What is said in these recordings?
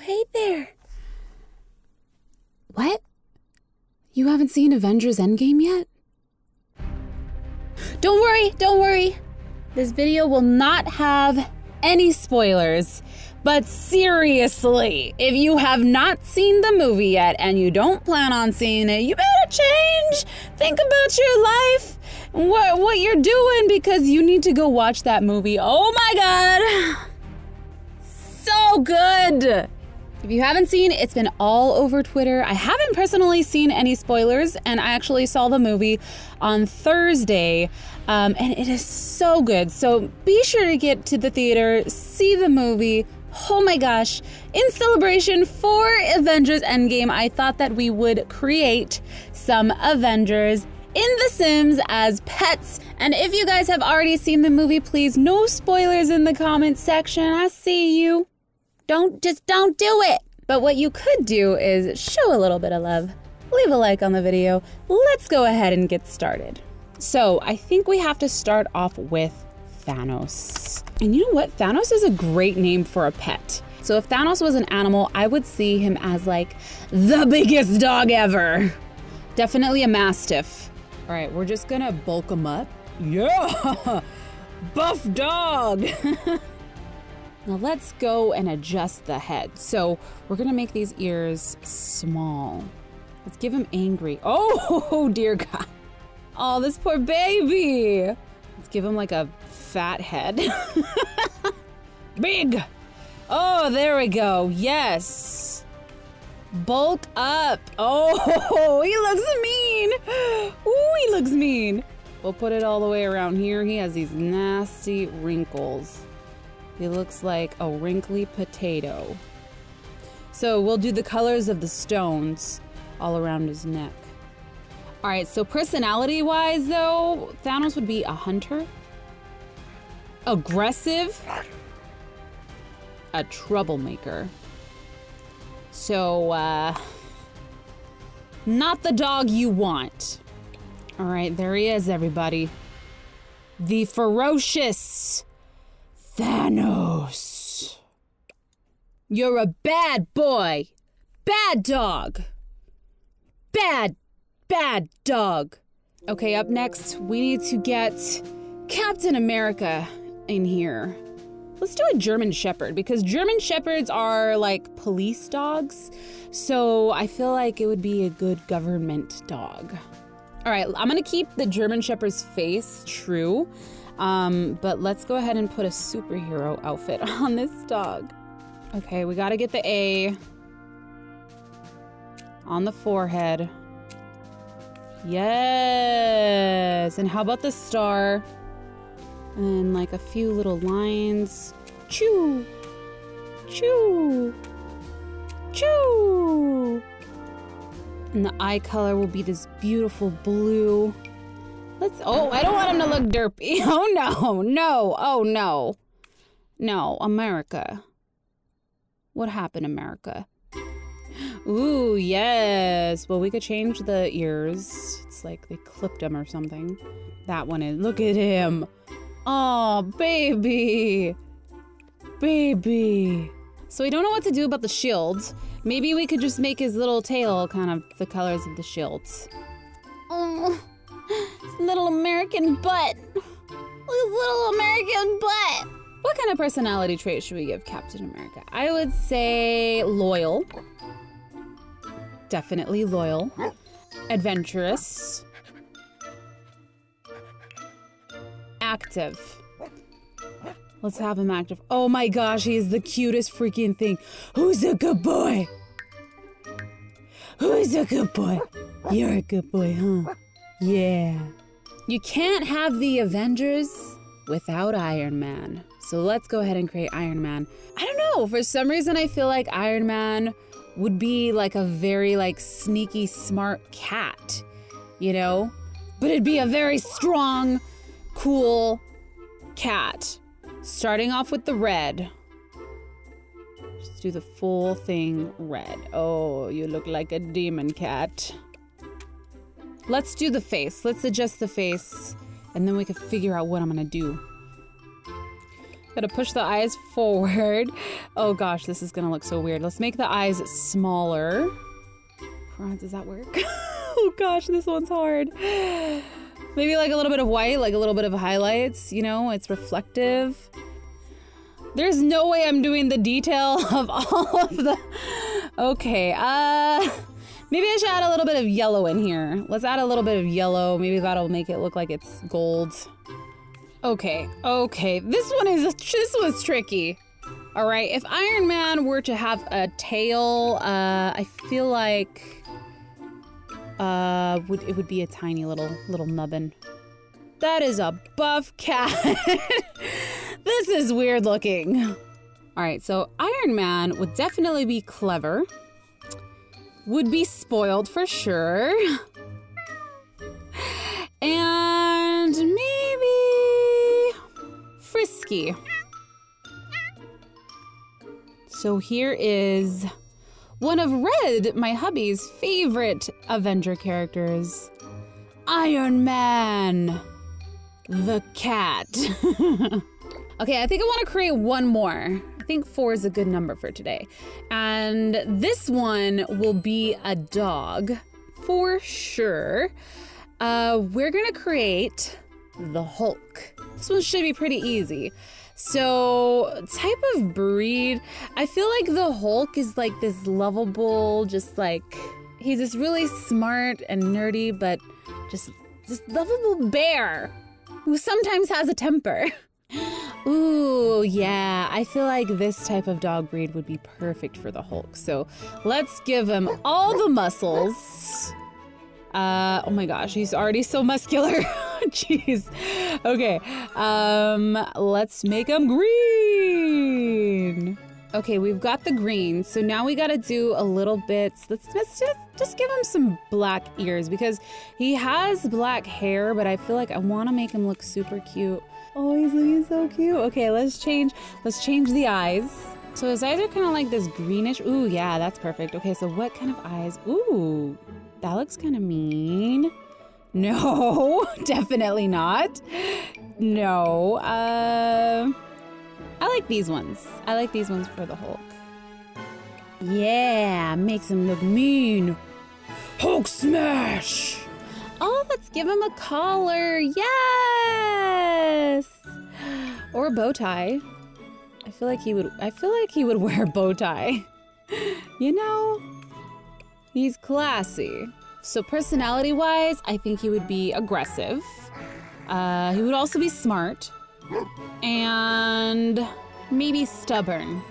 hey there. What? You haven't seen Avengers Endgame yet? Don't worry, don't worry. This video will not have any spoilers. But seriously, if you have not seen the movie yet and you don't plan on seeing it, you better change. Think about your life, what what you're doing because you need to go watch that movie. Oh my god. So good. If you haven't seen, it's been all over Twitter. I haven't personally seen any spoilers, and I actually saw the movie on Thursday, um, and it is so good. So be sure to get to the theater, see the movie. Oh my gosh, in celebration for Avengers Endgame, I thought that we would create some Avengers in The Sims as pets. And if you guys have already seen the movie, please no spoilers in the comments section. I see you. Don't just don't do it. But what you could do is show a little bit of love. Leave a like on the video. Let's go ahead and get started. So I think we have to start off with Thanos. And you know what? Thanos is a great name for a pet. So if Thanos was an animal, I would see him as like the biggest dog ever. Definitely a mastiff. All right, we're just gonna bulk him up. Yeah, buff dog. Now let's go and adjust the head. So we're gonna make these ears small. Let's give him angry. Oh, dear God. Oh, this poor baby. Let's give him like a fat head. Big. Oh, there we go. Yes. Bulk up. Oh, he looks mean. Ooh, he looks mean. We'll put it all the way around here. He has these nasty wrinkles. He looks like a wrinkly potato. So we'll do the colors of the stones all around his neck. All right, so personality wise, though, Thanos would be a hunter, aggressive, a troublemaker. So, uh, not the dog you want. All right, there he is, everybody. The ferocious Thanos. You're a bad boy. Bad dog. Bad, bad dog. Okay, up next, we need to get Captain America in here. Let's do a German Shepherd because German Shepherds are like police dogs. So I feel like it would be a good government dog. All right, I'm gonna keep the German Shepherd's face true. Um, but let's go ahead and put a superhero outfit on this dog. Okay, we gotta get the A on the forehead. Yes! And how about the star? And like a few little lines. Choo! Choo! Choo! And the eye color will be this beautiful blue. Let's. Oh, I don't want him to look derpy. Oh no, no, oh no. No, America. What happened, America? Ooh, yes. Well, we could change the ears. It's like they clipped him or something. That one is. Look at him. Oh, baby. Baby. So we don't know what to do about the shield. Maybe we could just make his little tail kind of the colors of the shields. Oh little American butt. His little American butt. What kind of personality trait should we give Captain America? I would say loyal. Definitely loyal. Adventurous. Active. Let's have him active. Oh my gosh, he is the cutest freaking thing. Who's a good boy? Who's a good boy? You're a good boy, huh? Yeah. You can't have the Avengers without Iron Man. So let's go ahead and create Iron Man. I don't know, for some reason I feel like Iron Man would be like a very like sneaky smart cat, you know? But it'd be a very strong, cool cat. Starting off with the red. Just do the full thing red. Oh, you look like a demon cat. Let's do the face. Let's adjust the face, and then we can figure out what I'm gonna do. Gotta push the eyes forward. Oh gosh, this is gonna look so weird. Let's make the eyes smaller. Does that work? oh gosh, this one's hard. Maybe like a little bit of white, like a little bit of highlights, you know, it's reflective. There's no way I'm doing the detail of all of the... Okay, uh... Maybe I should add a little bit of yellow in here. Let's add a little bit of yellow. Maybe that'll make it look like it's gold. Okay, okay. This one is... This was tricky. All right, if Iron Man were to have a tail, uh, I feel like uh, would it would be a tiny little little nubbin. That is a buff cat. this is weird looking. All right, so Iron Man would definitely be clever. Would be spoiled for sure. And maybe frisky. So here is one of Red, my hubby's favorite Avenger characters. Iron Man. The cat. okay, I think I want to create one more. Think four is a good number for today. And this one will be a dog for sure. Uh, we're gonna create the Hulk. This one should be pretty easy. So, type of breed, I feel like the Hulk is like this lovable, just like he's this really smart and nerdy, but just this lovable bear who sometimes has a temper. Ooh, yeah, I feel like this type of dog breed would be perfect for the Hulk. So let's give him all the muscles. Uh, oh my gosh, he's already so muscular. Jeez. Okay. Um, let's make him green. Okay, we've got the green. So now we got to do a little bit. Let's, let's just, just give him some black ears because he has black hair, but I feel like I want to make him look super cute. Oh, he's looking so cute. Okay, let's change. Let's change the eyes. So his eyes are kind of like this greenish. Ooh, yeah, that's perfect. Okay, so what kind of eyes? Ooh, that looks kind of mean. No, definitely not. No. Uh, I like these ones. I like these ones for the Hulk. Yeah, makes him look mean. Hulk smash! Oh, let's give him a collar. Yes! Or a bow tie. I feel like he would I feel like he would wear a bow tie. you know? He's classy. So, personality wise, I think he would be aggressive. Uh, he would also be smart. And maybe stubborn.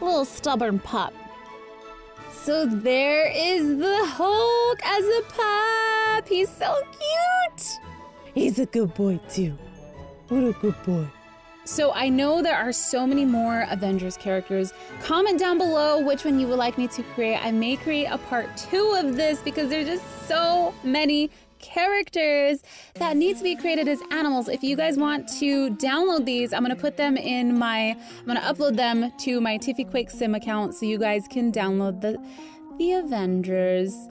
A little stubborn pup. So, there is the Hulk as a pup. He's so cute. He's a good boy, too. What a good boy. So I know there are so many more Avengers characters. Comment down below which one you would like me to create. I may create a part two of this because there's just so many characters that need to be created as animals. If you guys want to download these, I'm gonna put them in my, I'm gonna upload them to my Tiffy Quake Sim account so you guys can download the, the Avengers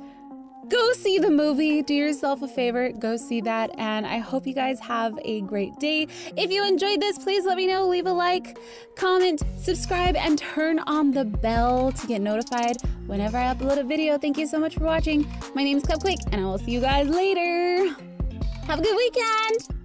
go see the movie. Do yourself a favor, go see that. And I hope you guys have a great day. If you enjoyed this, please let me know. Leave a like, comment, subscribe, and turn on the bell to get notified whenever I upload a video. Thank you so much for watching. My name is Cupquake, and I will see you guys later. Have a good weekend.